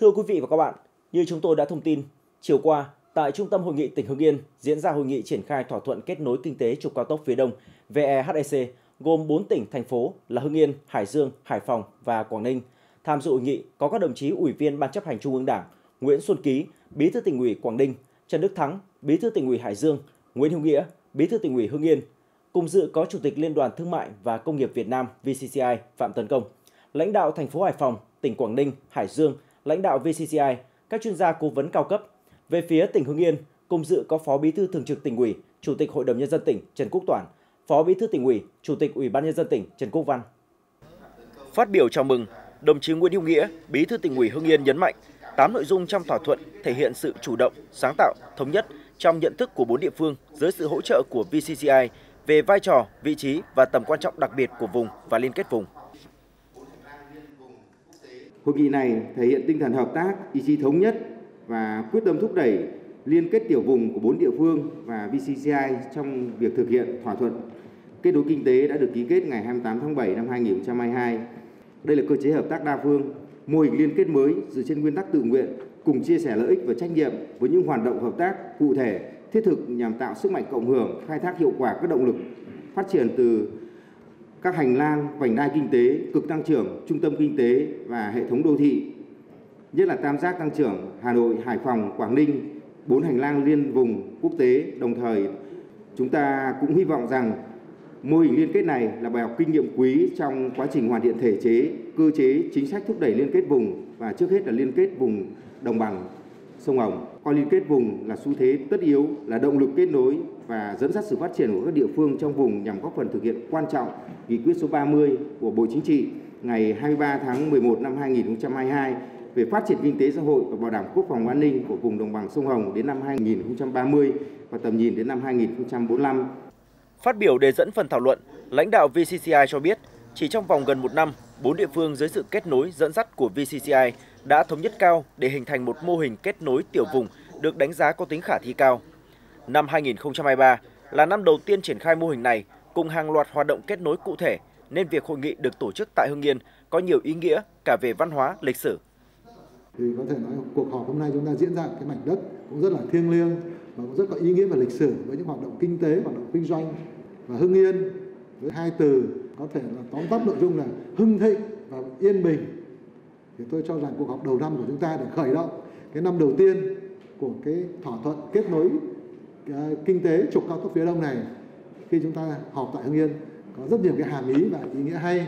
Thưa quý vị và các bạn, như chúng tôi đã thông tin, chiều qua tại Trung tâm Hội nghị tỉnh Hưng Yên diễn ra hội nghị triển khai thỏa thuận kết nối kinh tế trục cao tốc phía Đông VEHEC gồm 4 tỉnh thành phố là Hưng Yên, Hải Dương, Hải Phòng và Quảng Ninh. Tham dự hội nghị có các đồng chí Ủy viên Ban chấp hành Trung ương Đảng, Nguyễn Xuân Ký, Bí thư tỉnh ủy Quảng Ninh, Trần Đức Thắng, Bí thư tỉnh ủy Hải Dương, Nguyễn Hữu Nghĩa, Bí thư tỉnh ủy Hưng Yên. Cùng dự có Chủ tịch Liên đoàn Thương mại và Công nghiệp Việt Nam VCCI Phạm Tấn Công, lãnh đạo thành phố Hải Phòng, tỉnh Quảng Ninh, Hải Dương, lãnh đạo VCCI, các chuyên gia cố vấn cao cấp. Về phía tỉnh Hưng Yên, cùng dự có Phó Bí thư Thường trực tỉnh ủy, Chủ tịch Hội đồng nhân dân tỉnh Trần Quốc Toản, Phó Bí thư tỉnh ủy, Chủ tịch Ủy ban nhân dân tỉnh Trần Quốc Văn. Phát biểu chào mừng, đồng chí Nguyễn Hữu Nghĩa, Bí thư tỉnh ủy Hưng Yên nhấn mạnh, 8 nội dung trong thỏa thuận thể hiện sự chủ động, sáng tạo, thống nhất trong nhận thức của bốn địa phương dưới sự hỗ trợ của VCCI về vai trò, vị trí và tầm quan trọng đặc biệt của vùng và liên kết vùng. Hội nghị này thể hiện tinh thần hợp tác, ý chí thống nhất và quyết tâm thúc đẩy liên kết tiểu vùng của bốn địa phương và VCCI trong việc thực hiện thỏa thuận kết nối kinh tế đã được ký kết ngày 28 tháng 7 năm 2022. Đây là cơ chế hợp tác đa phương, mô hình liên kết mới dựa trên nguyên tắc tự nguyện, cùng chia sẻ lợi ích và trách nhiệm với những hoạt động hợp tác cụ thể, thiết thực nhằm tạo sức mạnh cộng hưởng, khai thác hiệu quả các động lực phát triển từ các hành lang, vành đai kinh tế, cực tăng trưởng, trung tâm kinh tế và hệ thống đô thị, nhất là tam giác tăng trưởng Hà Nội, Hải Phòng, Quảng Ninh, bốn hành lang liên vùng quốc tế. Đồng thời, chúng ta cũng hy vọng rằng mô hình liên kết này là bài học kinh nghiệm quý trong quá trình hoàn thiện thể chế, cơ chế, chính sách thúc đẩy liên kết vùng và trước hết là liên kết vùng đồng bằng sông Hồng. Coi liên kết vùng là xu thế tất yếu, là động lực kết nối và dẫn dắt sự phát triển của các địa phương trong vùng nhằm góp phần thực hiện quan trọng nghị quyết số 30 của Bộ Chính trị ngày 23 tháng 11 năm 2022 về phát triển kinh tế xã hội và bảo đảm quốc phòng an ninh của vùng đồng bằng sông Hồng đến năm 2030 và tầm nhìn đến năm 2045. Phát biểu đề dẫn phần thảo luận, lãnh đạo VCCI cho biết, chỉ trong vòng gần một năm, bốn địa phương dưới sự kết nối dẫn dắt của VCCI đã thống nhất cao để hình thành một mô hình kết nối tiểu vùng được đánh giá có tính khả thi cao. Năm 2023 là năm đầu tiên triển khai mô hình này cùng hàng loạt hoạt động kết nối cụ thể nên việc hội nghị được tổ chức tại Hưng Yên có nhiều ý nghĩa cả về văn hóa, lịch sử. Thì có thể nói cuộc họp hôm nay chúng ta diễn ra cái mảnh đất cũng rất là thiêng liêng và cũng rất có ý nghĩa và lịch sử với những hoạt động kinh tế, hoạt động kinh doanh và Hưng Yên với hai từ có thể là tóm tắt nội dung là hưng thịnh và yên bình thì tôi cho rằng cuộc họp đầu năm của chúng ta để khởi động cái năm đầu tiên của cái thỏa thuận kết nối ờ, kinh tế trục cao tốc phía đông này khi chúng ta họp tại Hưng Yên có rất nhiều cái hàm ý và ý nghĩa hay.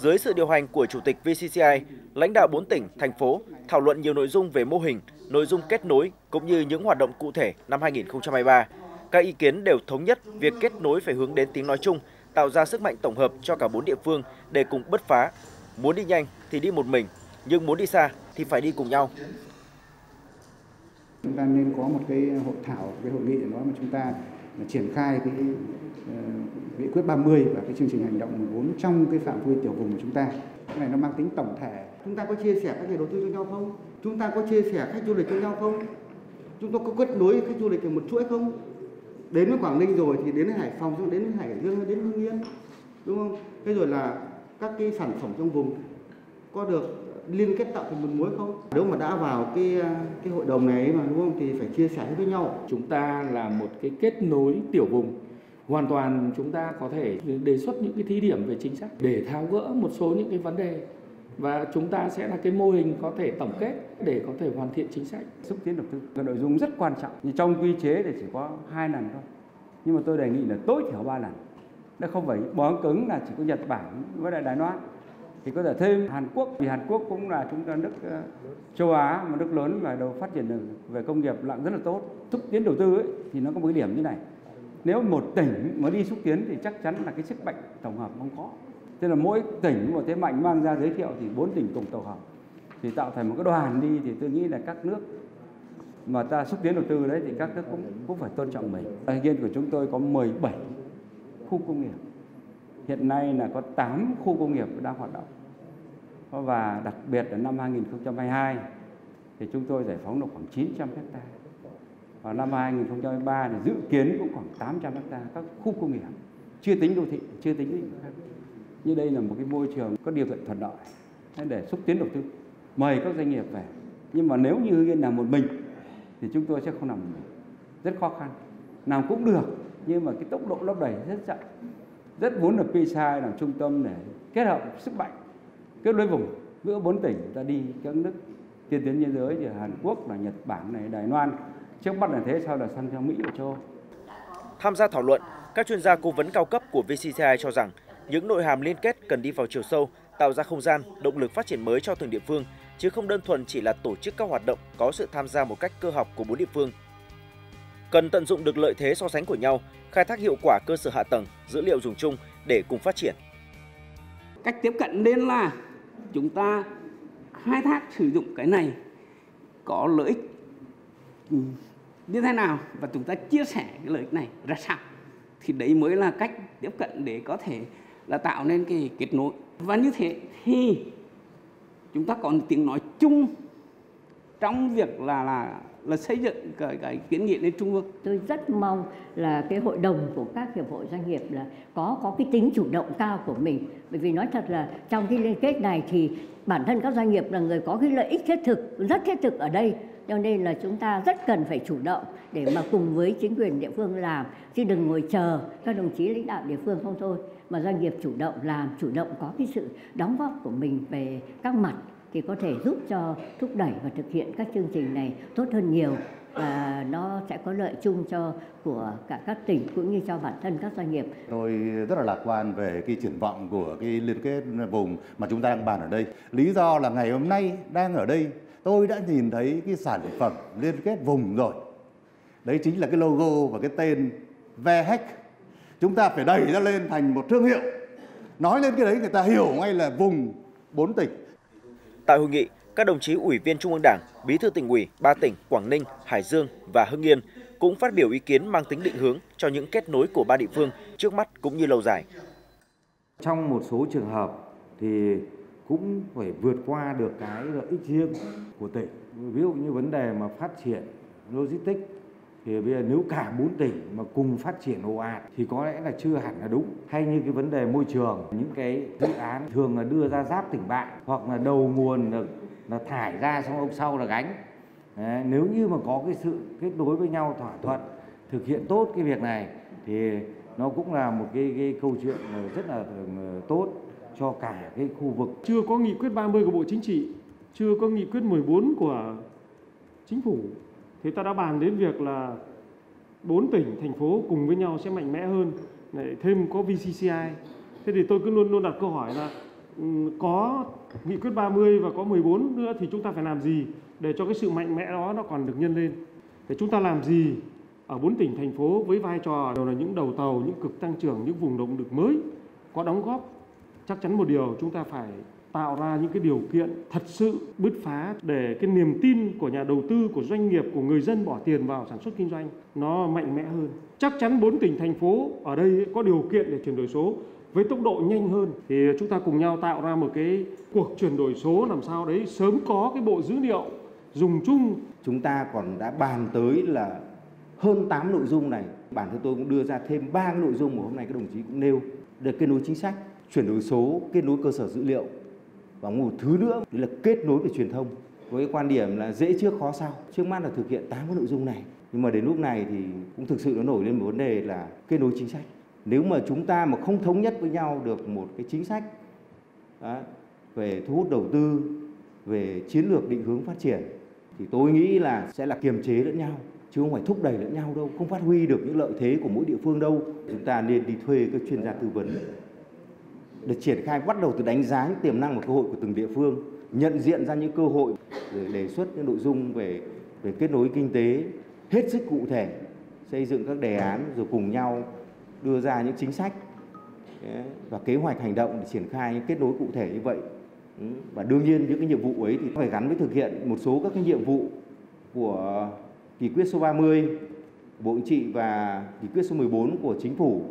Dưới sự điều hành của Chủ tịch VCCI, lãnh đạo 4 tỉnh, thành phố thảo luận nhiều nội dung về mô hình, nội dung kết nối cũng như những hoạt động cụ thể năm 2023. Các ý kiến đều thống nhất việc kết nối phải hướng đến tiếng nói chung, tạo ra sức mạnh tổng hợp cho cả bốn địa phương để cùng bứt phá. Muốn đi nhanh thì đi một mình, nhưng muốn đi xa thì phải đi cùng nhau. Chúng ta nên có một cái hội thảo, cái hội nghị để nói mà chúng ta triển khai cái ờ, nghị quyết 30 và cái chương trình hành động 14 trong cái phạm vi tiểu vùng của chúng ta. Cái này nó mang tính tổng thể. Chúng ta có chia sẻ các nhà đầu tư cho nhau không? Chúng ta có chia sẻ khách du lịch cho nhau không? Chúng ta có kết nối khách du lịch thành một chuỗi không? Đến với Quảng Ninh rồi thì đến Hải Phòng, xong đến Hải Dương, đến Hưng Yên, đúng không? Thế rồi là các cái sản phẩm trong vùng có được liên kết tạo thành một mối không? Nếu mà đã vào cái cái hội đồng này mà đúng không? Thì phải chia sẻ với nhau. Chúng ta là một cái kết nối tiểu vùng. Hoàn toàn chúng ta có thể đề xuất những cái thí điểm về chính sách để tháo gỡ một số những cái vấn đề. Và chúng ta sẽ là cái mô hình có thể tổng kết để có thể hoàn thiện chính sách. Xúc tiến đầu tư là nội dung rất quan trọng. Nhưng trong quy chế thì chỉ có hai lần thôi. Nhưng mà tôi đề nghị là tối thiểu ba lần. Nó không phải bó cứng là chỉ có Nhật Bản với lại Đài Loan thì có thể thêm Hàn Quốc vì Hàn Quốc cũng là chúng ta nước ờ, châu Á mà nước lớn và đầu phát triển về công nghiệp lặng rất là tốt xúc tiến đầu tư ấy, thì nó có một cái điểm như này nếu một tỉnh mà đi xúc tiến thì chắc chắn là cái sức mạnh tổng hợp không có thế là mỗi tỉnh một thế mạnh mang ra giới thiệu thì bốn tỉnh cùng tổng hợp thì tạo thành một cái đoàn đi thì tôi nghĩ là các nước mà ta xúc tiến đầu tư đấy thì các nước cũng cũng phải tôn trọng mình. Hưng của chúng tôi có 17 khu công nghiệp. Hiện nay là có 8 khu công nghiệp đang hoạt động. Và đặc biệt là năm 2022 thì chúng tôi giải phóng được khoảng 900 hecta. Vào năm 2023 thì dự kiến cũng khoảng 800 hecta các khu công nghiệp, chưa tính đô thị, chưa tính lĩnh khác. Như đây là một cái môi trường có điều kiện thuận lợi để xúc tiến đầu tư. Mời các doanh nghiệp về Nhưng mà nếu như Hưng Yên làm một mình thì chúng tôi sẽ không làm một mình. Rất khó khăn. Làm cũng được nhưng mà cái tốc độ lấp đầy rất chậm. Rất muốn được PSI làm trung tâm để kết hợp sức mạnh kết nối vùng giữa bốn tỉnh. Ta đi các nước tiên tiến thế giới như Hàn Quốc là Nhật Bản này Đài Loan. Trước mắt là thế sau là sang theo Mỹ và châu Tham gia thảo luận, các chuyên gia cố vấn cao cấp của VCCI cho rằng những nội hàm liên kết cần đi vào chiều sâu, tạo ra không gian, động lực phát triển mới cho từng địa phương, chứ không đơn thuần chỉ là tổ chức các hoạt động có sự tham gia một cách cơ học của bốn địa phương. Cần tận dụng được lợi thế so sánh của nhau, khai thác hiệu quả cơ sở hạ tầng, dữ liệu dùng chung để cùng phát triển. Cách tiếp cận nên là chúng ta khai thác sử dụng cái này có lợi ích như thế nào và chúng ta chia sẻ cái lợi ích này ra sao thì đấy mới là cách tiếp cận để có thể là tạo nên cái kết nối và như thế thì chúng ta còn tiếng nói chung trong việc là là là xây dựng cái, cái kiến nghị lên trung ương. Tôi rất mong là cái hội đồng của các hiệp hội doanh nghiệp là có có cái tính chủ động cao của mình. Bởi vì nói thật là trong cái liên kết này thì bản thân các doanh nghiệp là người có cái lợi ích thiết thực rất thiết thực ở đây cho nên là chúng ta rất cần phải chủ động để mà cùng với chính quyền địa phương làm chứ đừng ngồi chờ các đồng chí lãnh đạo địa phương không thôi mà doanh nghiệp chủ động làm chủ động có cái sự đóng góp của mình về các mặt thì có thể giúp cho thúc đẩy và thực hiện các chương trình này tốt hơn nhiều và nó sẽ có lợi chung cho của cả các tỉnh cũng như cho bản thân các doanh nghiệp. Tôi rất là lạc quan về cái triển vọng của cái liên kết vùng mà chúng ta đang bàn ở đây. Lý do là ngày hôm nay đang ở đây, tôi đã nhìn thấy cái sản phẩm liên kết vùng rồi. Đấy chính là cái logo và cái tên VHEC. Chúng ta phải đẩy ra lên thành một thương hiệu. Nói lên cái đấy người ta hiểu ngay là vùng bốn tỉnh Tại hội nghị, các đồng chí ủy viên Trung ương Đảng, Bí thư tỉnh ủy ba tỉnh Quảng Ninh, Hải Dương và Hưng Yên cũng phát biểu ý kiến mang tính định hướng cho những kết nối của ba địa phương trước mắt cũng như lâu dài. Trong một số trường hợp thì cũng phải vượt qua được cái lợi ích riêng của tỉnh. Ví dụ như vấn đề mà phát triển logistics thì bây giờ nếu cả bốn tỉnh mà cùng phát triển ồ ạt thì có lẽ là chưa hẳn là đúng. Hay như cái vấn đề môi trường những cái dự án thường là đưa ra giáp tỉnh bạn hoặc là đầu nguồn là, là thải ra xong ông sau là gánh. Đấy, nếu như mà có cái sự kết nối với nhau thỏa thuận thực hiện tốt cái việc này thì nó cũng là một cái, cái câu chuyện rất là tốt cho cả cái khu vực. Chưa có nghị quyết 30 của Bộ Chính trị, chưa có nghị quyết 14 của Chính phủ thì ta đã bàn đến việc là bốn tỉnh, thành phố cùng với nhau sẽ mạnh mẽ hơn. Lại thêm có VCCI thế thì tôi cứ luôn luôn đặt câu hỏi là ừ, có nghị quyết 30 và có 14 nữa thì chúng ta phải làm gì để cho cái sự mạnh mẽ đó nó còn được nhân lên? Để chúng ta làm gì ở bốn tỉnh, thành phố với vai trò đều là những đầu tàu, những cực tăng trưởng, những vùng động lực mới, có đóng góp? Chắc chắn một điều, chúng ta phải tạo ra những cái điều kiện thật sự bứt phá để cái niềm tin của nhà đầu tư, của doanh nghiệp, của người dân bỏ tiền vào sản xuất kinh doanh nó mạnh mẽ hơn. Chắc chắn bốn tỉnh thành phố ở đây có điều kiện để chuyển đổi số với tốc độ nhanh hơn thì chúng ta cùng nhau tạo ra một cái cuộc chuyển đổi số làm sao đấy sớm có cái bộ dữ liệu dùng chung. Chúng ta còn đã bàn tới là hơn 8 nội dung này. Bản thân tôi cũng đưa ra thêm ba nội dung mà hôm nay các đồng chí cũng nêu. Được kết nối chính sách, chuyển đổi số, kết nối cơ sở dữ liệu và một thứ nữa. Là kết nối về truyền thông với quan điểm là dễ trước khó sau. Trước mắt là thực hiện tám cái nội dung này. Nhưng mà đến lúc này thì cũng thực sự nó nổi lên một vấn đề là kết nối chính sách. Nếu mà chúng ta mà không thống nhất với nhau được một cái chính sách đó, về thu hút đầu tư về chiến lược định hướng phát triển thì tôi nghĩ là sẽ là kiềm chế lẫn nhau chứ không phải thúc đẩy lẫn nhau đâu không phát huy được những lợi thế của mỗi địa phương đâu. Chúng ta nên đi thuê các chuyên gia tư vấn để triển khai bắt đầu từ đánh giá những tiềm năng và cơ hội của từng địa phương, nhận diện ra những cơ hội để đề xuất những nội dung về về kết nối kinh tế hết sức cụ thể, xây dựng các đề án rồi cùng nhau đưa ra những chính sách và kế hoạch hành động để triển khai những kết nối cụ thể như vậy. Ừ, và đương nhiên những cái nhiệm vụ ấy thì phải gắn với thực hiện một số các cái nhiệm vụ của nghị quyết số 30 Bộ Chính trị và nghị quyết số 14 của Chính phủ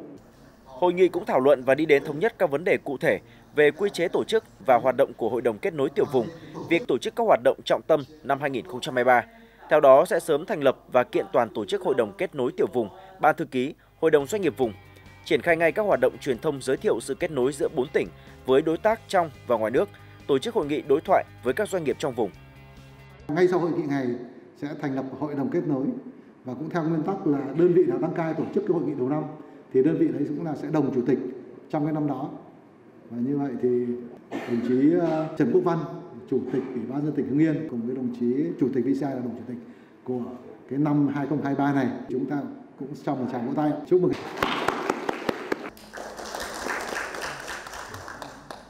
Hội nghị cũng thảo luận và đi đến thống nhất các vấn đề cụ thể về quy chế tổ chức và hoạt động của Hội đồng kết nối tiểu vùng, việc tổ chức các hoạt động trọng tâm năm 2023. Theo đó sẽ sớm thành lập và kiện toàn tổ chức Hội đồng kết nối tiểu vùng, ban thư ký, Hội đồng doanh nghiệp vùng, triển khai ngay các hoạt động truyền thông giới thiệu sự kết nối giữa bốn tỉnh với đối tác trong và ngoài nước, tổ chức hội nghị đối thoại với các doanh nghiệp trong vùng. Ngay sau hội nghị này sẽ thành lập hội đồng kết nối và cũng theo nguyên tắc là đơn vị nào đăng cai tổ chức cái hội nghị đầu năm thì đơn vị đấy cũng là sẽ đồng chủ tịch trong cái năm đó. Và như vậy thì đồng chí ờ, Trần Quốc Văn, chủ tịch Ủy ban dân tỉnh Hưng Yên cùng với đồng chí chủ tịch VCI là đồng chủ tịch của cái năm 2023 này. Chúng ta cũng trong một tràng vỗ tay. Chúc mừng.